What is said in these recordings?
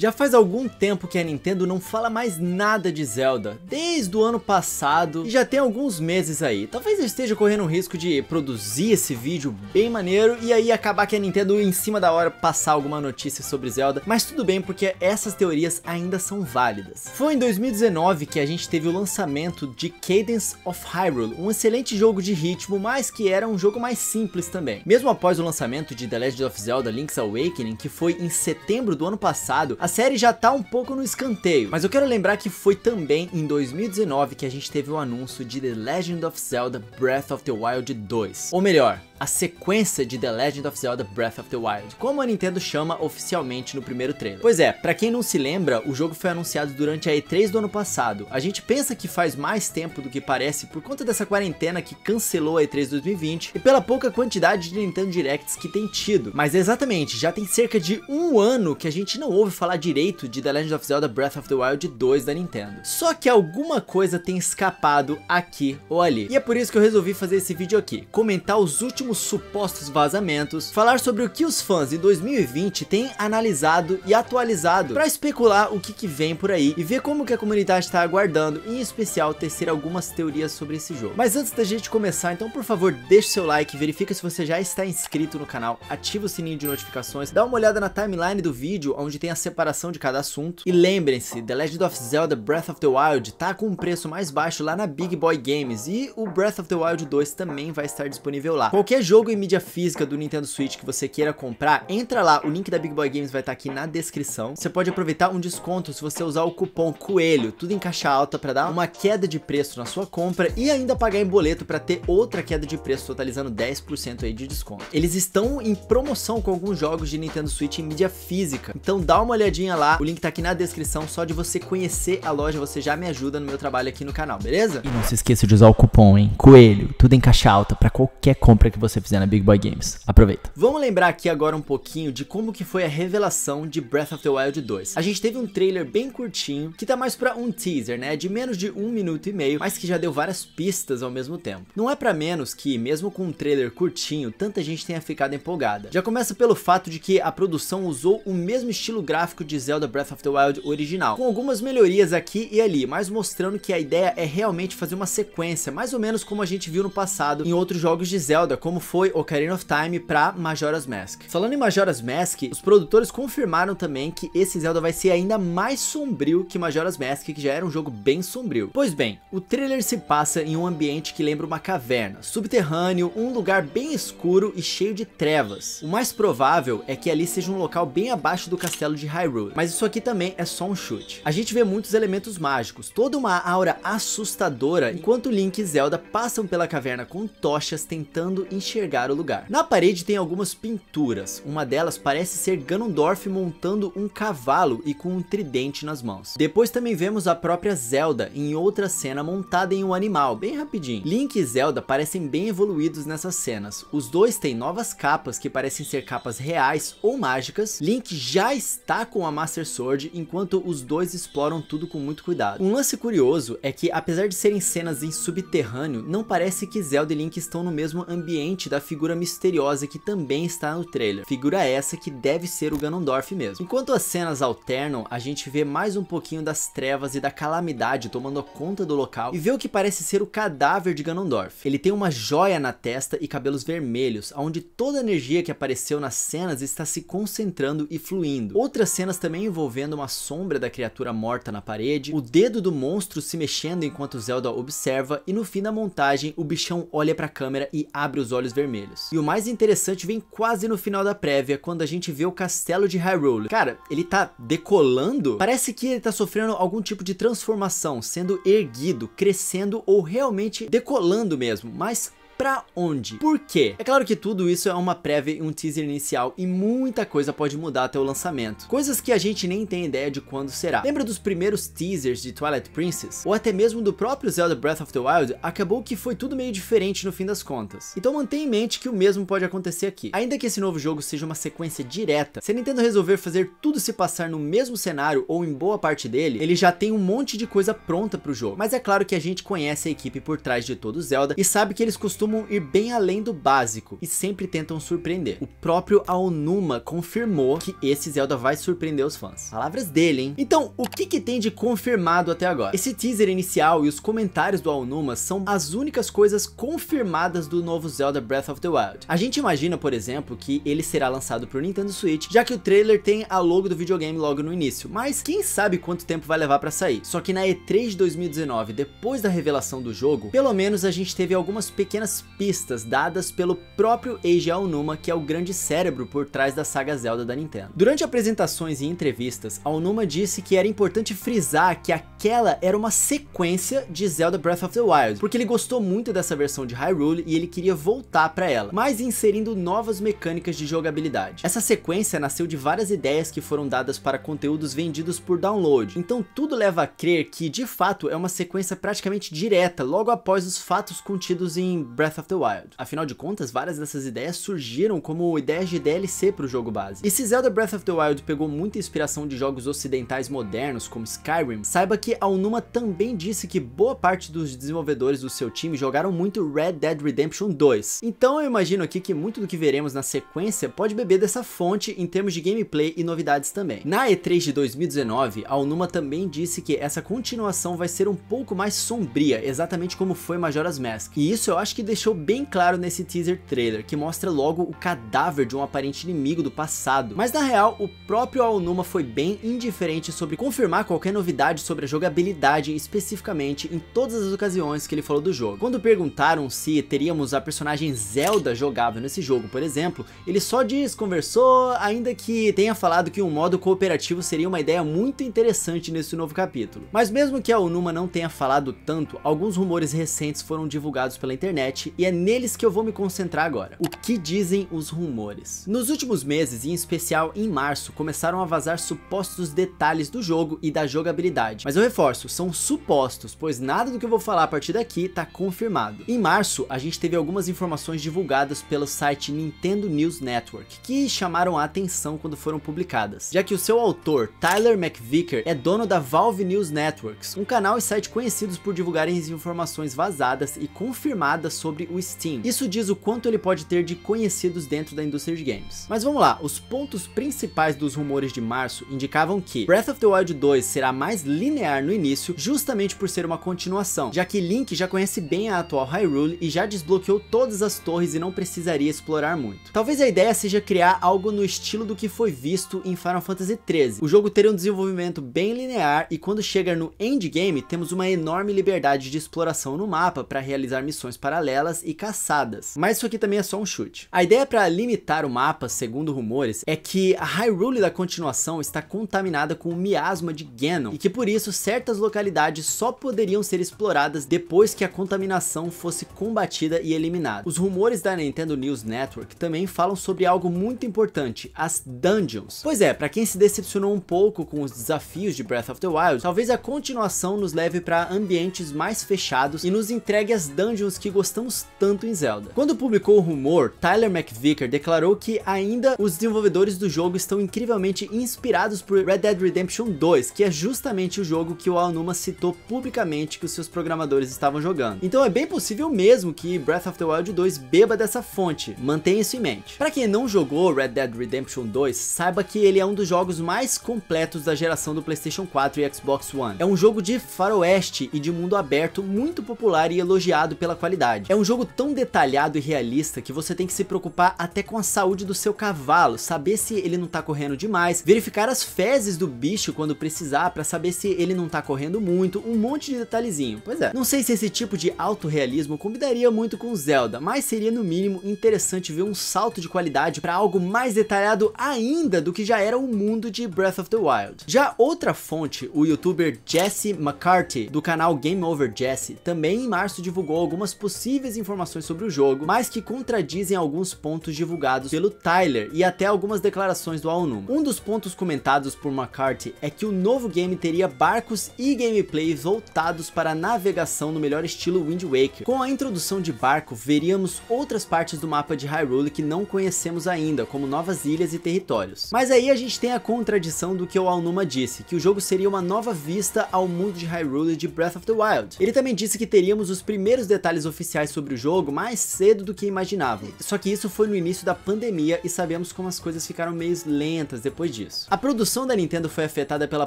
Já faz algum tempo que a Nintendo não fala mais nada de Zelda, desde o ano passado, e já tem alguns meses aí. Talvez eu esteja correndo o risco de produzir esse vídeo bem maneiro e aí acabar que a Nintendo em cima da hora passar alguma notícia sobre Zelda, mas tudo bem porque essas teorias ainda são válidas. Foi em 2019 que a gente teve o lançamento de Cadence of Hyrule, um excelente jogo de ritmo, mas que era um jogo mais simples também. Mesmo após o lançamento de The Legend of Zelda Link's Awakening, que foi em setembro do ano passado, a série já tá um pouco no escanteio, mas eu quero lembrar que foi também em 2019 que a gente teve o anúncio de The Legend of Zelda Breath of the Wild 2. Ou melhor, a sequência de The Legend of Zelda Breath of the Wild, como a Nintendo chama oficialmente no primeiro trailer. Pois é, pra quem não se lembra, o jogo foi anunciado durante a E3 do ano passado. A gente pensa que faz mais tempo do que parece por conta dessa quarentena que cancelou a E3 2020 e pela pouca quantidade de Nintendo Directs que tem tido. Mas exatamente, já tem cerca de um ano que a gente não ouve falar direito de The Legend of Zelda Breath of the Wild 2 da Nintendo. Só que alguma coisa tem escapado aqui ou ali. E é por isso que eu resolvi fazer esse vídeo aqui, comentar os últimos últimos supostos vazamentos, falar sobre o que os fãs em 2020 têm analisado e atualizado para especular o que, que vem por aí e ver como que a comunidade está aguardando, em especial tecer algumas teorias sobre esse jogo. Mas antes da gente começar, então por favor deixe seu like, verifica se você já está inscrito no canal, ativa o sininho de notificações, dá uma olhada na timeline do vídeo onde tem a separação de cada assunto e lembrem-se, The Legend of Zelda Breath of the Wild tá com um preço mais baixo lá na Big Boy Games e o Breath of the Wild 2 também vai estar disponível lá. Qualquer qualquer jogo em mídia física do Nintendo Switch que você queira comprar, entra lá, o link da Big Boy Games vai estar tá aqui na descrição. Você pode aproveitar um desconto se você usar o cupom COELHO, tudo em caixa alta para dar uma queda de preço na sua compra e ainda pagar em boleto para ter outra queda de preço, totalizando 10% aí de desconto. Eles estão em promoção com alguns jogos de Nintendo Switch em mídia física, então dá uma olhadinha lá, o link tá aqui na descrição, só de você conhecer a loja você já me ajuda no meu trabalho aqui no canal, beleza? E não se esqueça de usar o cupom, hein? Coelho, tudo em caixa alta para qualquer compra que você você fizer na Big Boy Games. Aproveita. Vamos lembrar aqui agora um pouquinho de como que foi a revelação de Breath of the Wild 2. A gente teve um trailer bem curtinho, que tá mais pra um teaser, né, de menos de um minuto e meio, mas que já deu várias pistas ao mesmo tempo. Não é pra menos que, mesmo com um trailer curtinho, tanta gente tenha ficado empolgada. Já começa pelo fato de que a produção usou o mesmo estilo gráfico de Zelda Breath of the Wild original, com algumas melhorias aqui e ali, mas mostrando que a ideia é realmente fazer uma sequência, mais ou menos como a gente viu no passado em outros jogos de Zelda, como foi Ocarina of Time para Majora's Mask. Falando em Majora's Mask, os produtores confirmaram também que esse Zelda vai ser ainda mais sombrio que Majora's Mask, que já era um jogo bem sombrio. Pois bem, o trailer se passa em um ambiente que lembra uma caverna, subterrâneo, um lugar bem escuro e cheio de trevas. O mais provável é que ali seja um local bem abaixo do castelo de Hyrule, mas isso aqui também é só um chute. A gente vê muitos elementos mágicos, toda uma aura assustadora, enquanto Link e Zelda passam pela caverna com tochas tentando enxergar enxergar o lugar. Na parede tem algumas pinturas, uma delas parece ser Ganondorf montando um cavalo e com um tridente nas mãos. Depois também vemos a própria Zelda em outra cena montada em um animal, bem rapidinho. Link e Zelda parecem bem evoluídos nessas cenas. Os dois têm novas capas que parecem ser capas reais ou mágicas. Link já está com a Master Sword, enquanto os dois exploram tudo com muito cuidado. Um lance curioso é que apesar de serem cenas em subterrâneo, não parece que Zelda e Link estão no mesmo ambiente da figura misteriosa que também está no trailer. Figura essa que deve ser o Ganondorf mesmo. Enquanto as cenas alternam, a gente vê mais um pouquinho das trevas e da calamidade tomando conta do local e vê o que parece ser o cadáver de Ganondorf. Ele tem uma joia na testa e cabelos vermelhos, onde toda a energia que apareceu nas cenas está se concentrando e fluindo. Outras cenas também envolvendo uma sombra da criatura morta na parede, o dedo do monstro se mexendo enquanto Zelda observa e no fim da montagem o bichão olha para a câmera e abre os olhos vermelhos. E o mais interessante vem quase no final da prévia, quando a gente vê o castelo de Hyrule. Cara, ele tá decolando? Parece que ele tá sofrendo algum tipo de transformação, sendo erguido, crescendo ou realmente decolando mesmo, mas pra onde? Por quê? É claro que tudo isso é uma prévia e um teaser inicial e muita coisa pode mudar até o lançamento. Coisas que a gente nem tem ideia de quando será. Lembra dos primeiros teasers de Twilight Princess? Ou até mesmo do próprio Zelda Breath of the Wild? Acabou que foi tudo meio diferente no fim das contas. Então mantenha em mente que o mesmo pode acontecer aqui. Ainda que esse novo jogo seja uma sequência direta, se a Nintendo resolver fazer tudo se passar no mesmo cenário ou em boa parte dele, ele já tem um monte de coisa pronta pro jogo. Mas é claro que a gente conhece a equipe por trás de todo Zelda e sabe que eles costumam costumam ir bem além do básico e sempre tentam surpreender. O próprio Aonuma confirmou que esse Zelda vai surpreender os fãs. Palavras dele, hein? Então, o que que tem de confirmado até agora? Esse teaser inicial e os comentários do Aonuma são as únicas coisas confirmadas do novo Zelda Breath of the Wild. A gente imagina, por exemplo, que ele será lançado para o Nintendo Switch, já que o trailer tem a logo do videogame logo no início, mas quem sabe quanto tempo vai levar para sair. Só que na E3 de 2019, depois da revelação do jogo, pelo menos a gente teve algumas pequenas pistas dadas pelo próprio Eiji Aonuma, que é o grande cérebro por trás da saga Zelda da Nintendo. Durante apresentações e entrevistas, Aonuma disse que era importante frisar que aquela era uma sequência de Zelda Breath of the Wild, porque ele gostou muito dessa versão de Hyrule e ele queria voltar para ela, mas inserindo novas mecânicas de jogabilidade. Essa sequência nasceu de várias ideias que foram dadas para conteúdos vendidos por download, então tudo leva a crer que de fato é uma sequência praticamente direta logo após os fatos contidos em Breath of the Wild. Afinal de contas, várias dessas ideias surgiram como ideias de DLC para o jogo base. E se Zelda Breath of the Wild pegou muita inspiração de jogos ocidentais modernos como Skyrim, saiba que a também disse que boa parte dos desenvolvedores do seu time jogaram muito Red Dead Redemption 2. Então eu imagino aqui que muito do que veremos na sequência pode beber dessa fonte em termos de gameplay e novidades também. Na E3 de 2019, a também disse que essa continuação vai ser um pouco mais sombria, exatamente como foi Majora's Mask. E isso eu acho que deixou bem claro nesse teaser trailer, que mostra logo o cadáver de um aparente inimigo do passado. Mas na real, o próprio Aonuma foi bem indiferente sobre confirmar qualquer novidade sobre a jogabilidade especificamente em todas as ocasiões que ele falou do jogo. Quando perguntaram se teríamos a personagem Zelda jogável nesse jogo, por exemplo, ele só diz, conversou, ainda que tenha falado que um modo cooperativo seria uma ideia muito interessante nesse novo capítulo. Mas mesmo que a Onuma não tenha falado tanto, alguns rumores recentes foram divulgados pela internet e é neles que eu vou me concentrar agora. O que dizem os rumores? Nos últimos meses, e em especial em março, começaram a vazar supostos detalhes do jogo e da jogabilidade. Mas eu reforço, são supostos, pois nada do que eu vou falar a partir daqui está confirmado. Em março, a gente teve algumas informações divulgadas pelo site Nintendo News Network, que chamaram a atenção quando foram publicadas, já que o seu autor, Tyler McVicker, é dono da Valve News Networks, um canal e site conhecidos por divulgarem informações vazadas e confirmadas sobre o Steam. Isso diz o quanto ele pode ter de conhecidos dentro da indústria de games. Mas vamos lá, os pontos principais dos rumores de março indicavam que Breath of the Wild 2 será mais linear no início, justamente por ser uma continuação, já que Link já conhece bem a atual Hyrule e já desbloqueou todas as torres e não precisaria explorar muito. Talvez a ideia seja criar algo no estilo do que foi visto em Final Fantasy XIII. O jogo teria um desenvolvimento bem linear e quando chegar no endgame temos uma enorme liberdade de exploração no mapa para realizar missões paralelas e caçadas. Mas isso aqui também é só um chute. A ideia para limitar o mapa, segundo rumores, é que a Hyrule da continuação está contaminada com o miasma de Ganon e que por isso certas localidades só poderiam ser exploradas depois que a contaminação fosse combatida e eliminada. Os rumores da Nintendo News Network também falam sobre algo muito importante, as dungeons. Pois é, para quem se decepcionou um pouco com os desafios de Breath of the Wild, talvez a continuação nos leve para ambientes mais fechados e nos entregue as dungeons que gostamos tanto em Zelda. Quando publicou o rumor, Tyler McVicker declarou que ainda os desenvolvedores do jogo estão incrivelmente inspirados por Red Dead Redemption 2, que é justamente o jogo que o Aonuma citou publicamente que os seus programadores estavam jogando. Então é bem possível mesmo que Breath of the Wild 2 beba dessa fonte, mantenha isso em mente. Para quem não jogou Red Dead Redemption 2, saiba que ele é um dos jogos mais completos da geração do PlayStation 4 e Xbox One. É um jogo de faroeste e de mundo aberto muito popular e elogiado pela qualidade. É um jogo tão detalhado e realista que você tem que se preocupar até com a saúde do seu cavalo, saber se ele não tá correndo demais, verificar as fezes do bicho quando precisar para saber se ele não tá correndo muito, um monte de detalhezinho. Pois é, não sei se esse tipo de autorrealismo combinaria muito com Zelda, mas seria no mínimo interessante ver um salto de qualidade para algo mais detalhado ainda do que já era o mundo de Breath of the Wild. Já outra fonte, o youtuber Jesse McCarthy, do canal Game Over Jesse, também em março divulgou algumas possíveis informações sobre o jogo, mas que contradizem alguns pontos divulgados pelo Tyler e até algumas declarações do Aonuma. Um dos pontos comentados por McCarthy é que o novo game teria barcos e gameplay voltados para a navegação no melhor estilo Wind Waker. Com a introdução de barco, veríamos outras partes do mapa de Hyrule que não conhecemos ainda, como novas ilhas e territórios. Mas aí a gente tem a contradição do que o Aonuma disse, que o jogo seria uma nova vista ao mundo de Hyrule de Breath of the Wild. Ele também disse que teríamos os primeiros detalhes oficiais sobre o jogo mais cedo do que imaginavam. Só que isso foi no início da pandemia e sabemos como as coisas ficaram meio lentas depois disso. A produção da Nintendo foi afetada pela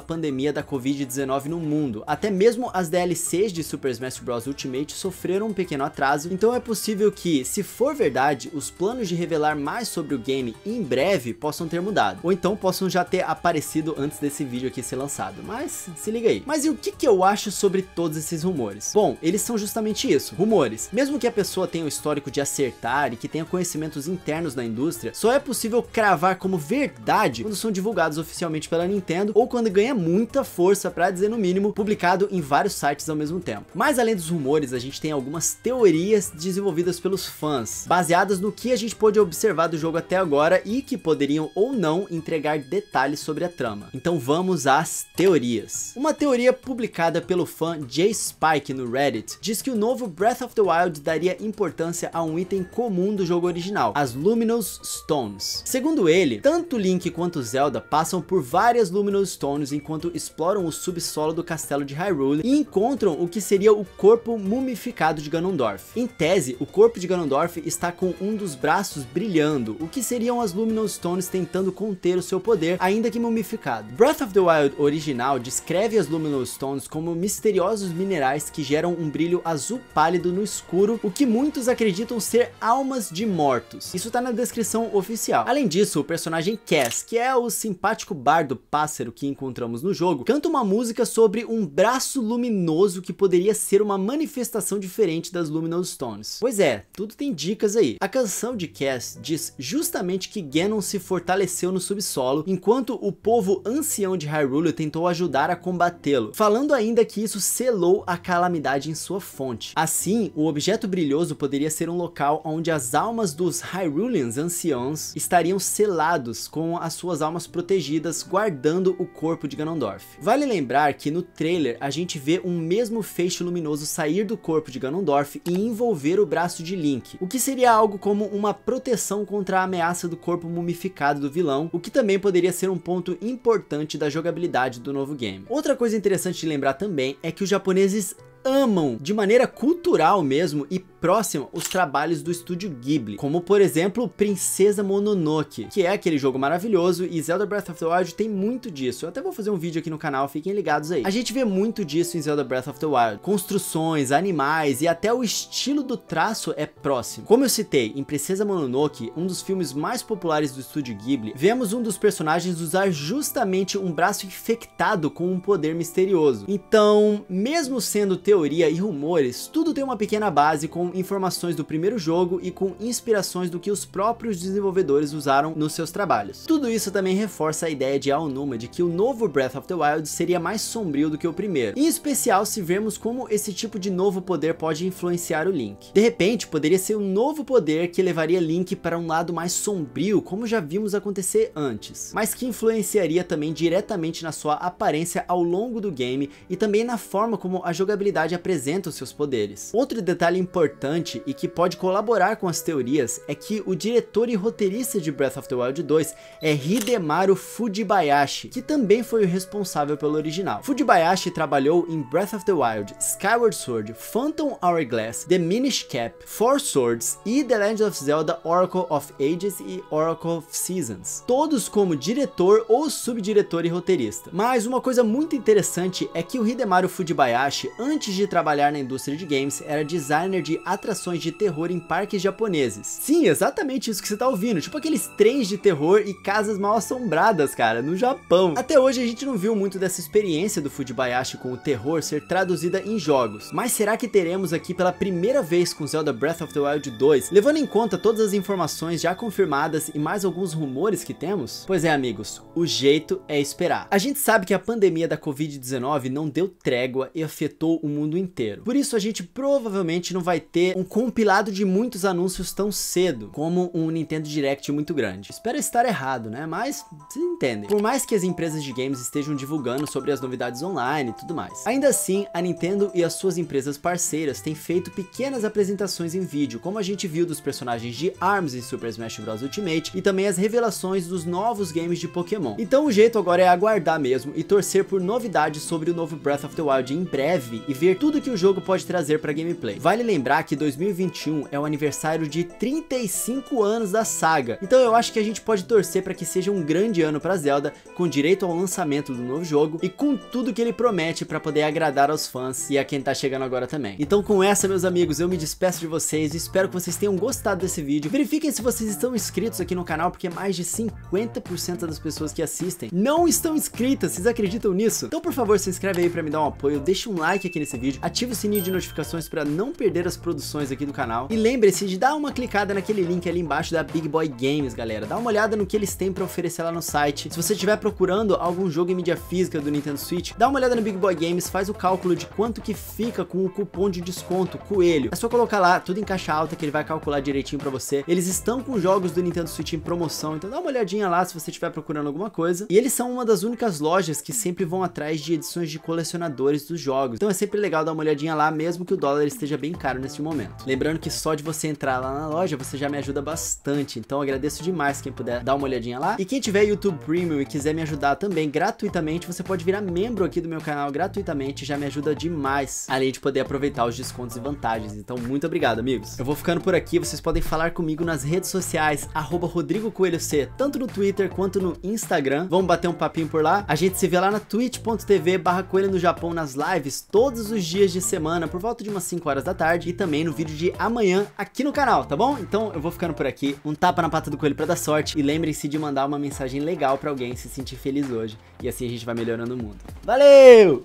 pandemia da Covid-19 no mundo, até mesmo as DLCs de Super Smash Bros Ultimate sofreram um pequeno atraso, então é possível que, se for verdade, os planos de revelar mais sobre o game em breve possam ter mudado, ou então possam já ter aparecido antes desse vídeo aqui ser lançado, mas se liga aí. Mas e o que, que eu acho sobre todos esses rumores? Bom, eles são justamente isso, rumores. Mesmo que a pessoa tenha o histórico de acertar e que tenha conhecimentos internos na indústria, só é possível cravar como verdade quando são divulgados oficialmente pela Nintendo ou quando ganha muita força, para dizer no mínimo, publicado em vários sites ao mesmo tempo. Mas além dos rumores, a gente tem algumas teorias desenvolvidas pelos fãs, baseadas no que a gente pôde observar do jogo até agora e que poderiam ou não entregar detalhes sobre a trama. Então vamos às teorias. Uma teoria publicada pelo fã Jay Spike no Reddit diz que o novo Breath of the Wild daria importância a um item comum do jogo original, as Luminous Stones. Segundo ele, tanto Link quanto Zelda passam por várias Luminous Stones enquanto exploram o subsolo do castelo de Hyrule e encontram o que seria o corpo mumificado de Ganondorf. Em tese, o corpo de Ganondorf está com um dos braços brilhando, o que seriam as Luminous Stones tentando conter o seu poder, ainda que mumificado. Breath of the Wild original descreve as Luminous Stones como misteriosos minerais que geram um brilho azul pálido no escuro, o que muitos acreditam ser almas de mortos. Isso tá na descrição oficial. Além disso, o personagem Cass, que é o simpático bardo pássaro que encontramos no jogo, canta uma música sobre um braço luminoso que poderia ser uma manifestação diferente das Luminous Stones. Pois é, tudo tem dicas aí. A canção de Cass diz justamente que Ganon se fortaleceu no subsolo, enquanto o povo ancião de Hyrule tentou ajudar a combatê-lo, falando ainda que isso selou a calamidade em sua fonte. Assim, o objeto brilhoso poderia ser um local onde as almas dos Hyruleans anciãos estariam selados com as suas almas protegidas, guardando o corpo de Ganondorf. Vale lembrar que no trailer a gente vê um mesmo feixe luminoso sair do corpo de Ganondorf e envolver o braço de Link, o que seria algo como uma proteção contra a ameaça do corpo mumificado do vilão, o que também poderia ser um ponto importante da jogabilidade do novo game. Outra coisa interessante de lembrar também é que os japoneses amam de maneira cultural mesmo e próxima os trabalhos do estúdio Ghibli, como por exemplo Princesa Mononoke, que é aquele jogo maravilhoso e Zelda Breath of the Wild tem muito disso. Eu até vou fazer um vídeo aqui no canal, fiquem ligados aí. A gente vê muito disso em Zelda Breath of the Wild. Construções, animais e até o estilo do traço é próximo. Como eu citei, em Princesa Mononoke, um dos filmes mais populares do estúdio Ghibli, vemos um dos personagens usar justamente um braço infectado com um poder misterioso. Então, mesmo sendo teoria e rumores, tudo tem uma pequena base com informações do primeiro jogo e com inspirações do que os próprios desenvolvedores usaram nos seus trabalhos. Tudo isso também reforça a ideia de Aonuma de que o novo Breath of the Wild seria mais sombrio do que o primeiro, em especial se vermos como esse tipo de novo poder pode influenciar o Link. De repente, poderia ser um novo poder que levaria Link para um lado mais sombrio, como já vimos acontecer antes, mas que influenciaria também diretamente na sua aparência ao longo do game e também na forma como a jogabilidade apresenta os seus poderes. Outro detalhe importante e que pode colaborar com as teorias é que o diretor e roteirista de Breath of the Wild 2 é Hidemaru Fujibayashi, que também foi o responsável pelo original. Fujibayashi trabalhou em Breath of the Wild, Skyward Sword, Phantom Hourglass, The Minish Cap, Four Swords e The Legend of Zelda Oracle of Ages e Oracle of Seasons, todos como diretor ou subdiretor e roteirista. Mas uma coisa muito interessante é que o Hidemaru Fujibayashi, antes de trabalhar na indústria de games, era designer de atrações de terror em parques japoneses. Sim, exatamente isso que você tá ouvindo, tipo aqueles trens de terror e casas mal assombradas, cara, no Japão. Até hoje a gente não viu muito dessa experiência do Fujibayashi com o terror ser traduzida em jogos, mas será que teremos aqui pela primeira vez com Zelda Breath of the Wild 2, levando em conta todas as informações já confirmadas e mais alguns rumores que temos? Pois é, amigos, o jeito é esperar. A gente sabe que a pandemia da Covid-19 não deu trégua e afetou o mundo inteiro. Por isso a gente provavelmente não vai ter um compilado de muitos anúncios tão cedo, como um Nintendo Direct muito grande. Espero estar errado, né? Mas vocês entendem. Por mais que as empresas de games estejam divulgando sobre as novidades online e tudo mais. Ainda assim, a Nintendo e as suas empresas parceiras têm feito pequenas apresentações em vídeo, como a gente viu dos personagens de ARMS em Super Smash Bros Ultimate e também as revelações dos novos games de Pokémon. Então o jeito agora é aguardar mesmo e torcer por novidades sobre o novo Breath of the Wild em breve e ver tudo que o jogo pode trazer para gameplay. Vale lembrar que 2021 é o aniversário de 35 anos da saga. Então eu acho que a gente pode torcer para que seja um grande ano para Zelda, com direito ao lançamento do novo jogo e com tudo que ele promete para poder agradar aos fãs e a quem tá chegando agora também. Então com essa, meus amigos, eu me despeço de vocês, espero que vocês tenham gostado desse vídeo. Verifiquem se vocês estão inscritos aqui no canal, porque mais de 50% das pessoas que assistem não estão inscritas, vocês acreditam nisso? Então por favor, se inscreve aí para me dar um apoio, deixa um like aqui nesse vídeo, ativa o sininho de notificações para não perder as produções aqui do canal e lembre-se de dar uma clicada naquele link ali embaixo da Big Boy Games, galera. Dá uma olhada no que eles têm para oferecer lá no site. Se você estiver procurando algum jogo em mídia física do Nintendo Switch, dá uma olhada no Big Boy Games, faz o cálculo de quanto que fica com o cupom de desconto, coelho. É só colocar lá, tudo em caixa alta, que ele vai calcular direitinho para você. Eles estão com jogos do Nintendo Switch em promoção, então dá uma olhadinha lá se você estiver procurando alguma coisa. E eles são uma das únicas lojas que sempre vão atrás de edições de colecionadores dos jogos. Então é sempre legal dar uma olhadinha lá, mesmo que o dólar esteja bem caro neste momento. Lembrando que só de você entrar lá na loja, você já me ajuda bastante. Então agradeço demais quem puder dar uma olhadinha lá. E quem tiver YouTube Premium e quiser me ajudar também gratuitamente, você pode virar membro aqui do meu canal gratuitamente, já me ajuda demais. Além de poder aproveitar os descontos e vantagens. Então muito obrigado, amigos. Eu vou ficando por aqui, vocês podem falar comigo nas redes sociais, arroba Rodrigo Coelho C, tanto no Twitter quanto no Instagram. Vamos bater um papinho por lá. A gente se vê lá na twitch.tv barra Coelho no Japão nas lives todos os dias de semana, por volta de umas 5 horas da tarde, e também no vídeo de amanhã aqui no canal, tá bom? Então eu vou ficando por aqui. Um tapa na pata do coelho pra dar sorte, e lembrem-se de mandar uma mensagem legal pra alguém se sentir feliz hoje. E assim a gente vai melhorando o mundo. Valeu!